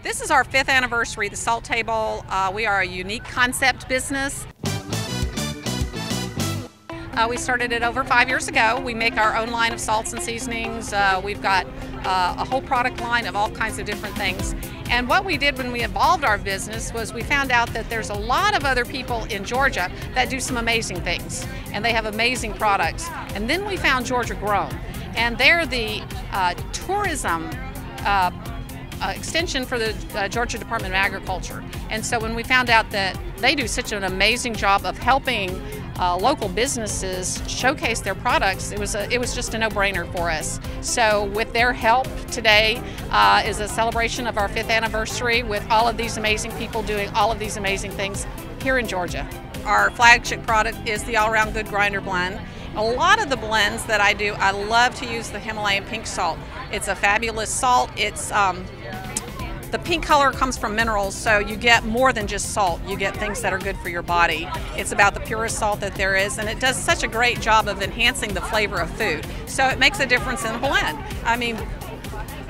This is our fifth anniversary, the Salt Table. Uh, we are a unique concept business. Uh, we started it over five years ago. We make our own line of salts and seasonings. Uh, we've got uh, a whole product line of all kinds of different things. And what we did when we evolved our business was we found out that there's a lot of other people in Georgia that do some amazing things and they have amazing products. And then we found Georgia Grown, and they're the uh, tourism uh, extension for the uh, Georgia Department of Agriculture. And so when we found out that they do such an amazing job of helping uh, local businesses showcase their products, it was a, it was just a no-brainer for us. So with their help today uh, is a celebration of our fifth anniversary with all of these amazing people doing all of these amazing things here in Georgia. Our flagship product is the all-around good grinder blend. A lot of the blends that I do, I love to use the Himalayan pink salt. It's a fabulous salt. It's um, the pink color comes from minerals, so you get more than just salt. You get things that are good for your body. It's about the purest salt that there is, and it does such a great job of enhancing the flavor of food. So it makes a difference in the blend. I mean,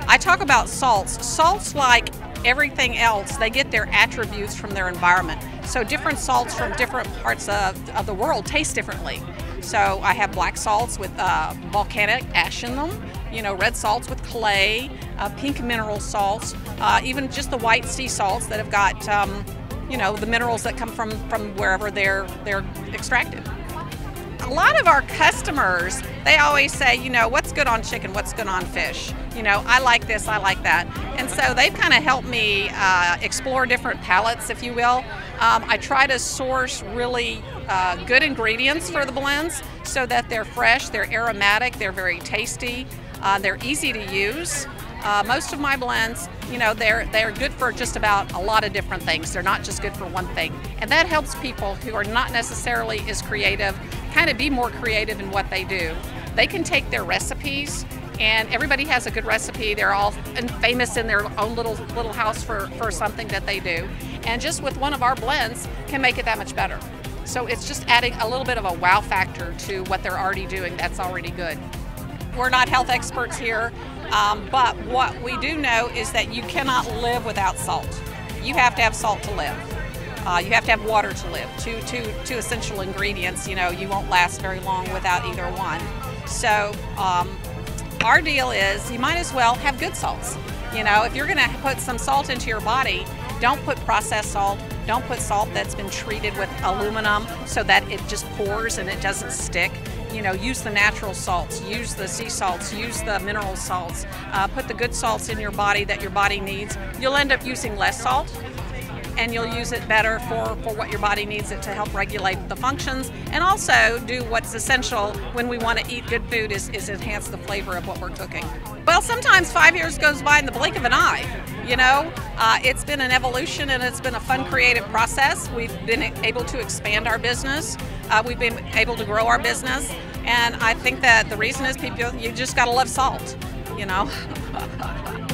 I talk about salts. Salts, like everything else, they get their attributes from their environment. So different salts from different parts of, of the world taste differently. So I have black salts with uh, volcanic ash in them, you know, red salts with clay, uh, pink mineral salts, uh, even just the white sea salts that have got, um, you know, the minerals that come from, from wherever they're, they're extracted. A lot of our customers, they always say, you know, what's good on chicken, what's good on fish? You know, I like this, I like that. And so they've kind of helped me uh, explore different palates, if you will. Um, I try to source really uh, good ingredients for the blends so that they're fresh, they're aromatic, they're very tasty, uh, they're easy to use. Uh, most of my blends, you know, they're they're good for just about a lot of different things. They're not just good for one thing, and that helps people who are not necessarily as creative kind of be more creative in what they do. They can take their recipes and everybody has a good recipe. They're all famous in their own little little house for, for something that they do. And just with one of our blends can make it that much better. So it's just adding a little bit of a wow factor to what they're already doing that's already good. We're not health experts here, um, but what we do know is that you cannot live without salt. You have to have salt to live. Uh, you have to have water to live. Two, two, two essential ingredients. You know, you won't last very long without either one. So um, our deal is you might as well have good salts. You know, if you're going to put some salt into your body, don't put processed salt. Don't put salt that's been treated with aluminum so that it just pours and it doesn't stick. You know, use the natural salts, use the sea salts, use the mineral salts. Uh, put the good salts in your body that your body needs. You'll end up using less salt, and you'll use it better for, for what your body needs it to help regulate the functions and also do what's essential when we want to eat good food is, is enhance the flavor of what we're cooking. Well, sometimes five years goes by in the blink of an eye. You know, uh, it's been an evolution and it's been a fun, creative process. We've been able to expand our business. Uh, we've been able to grow our business. And I think that the reason is people, you just got to love salt, you know.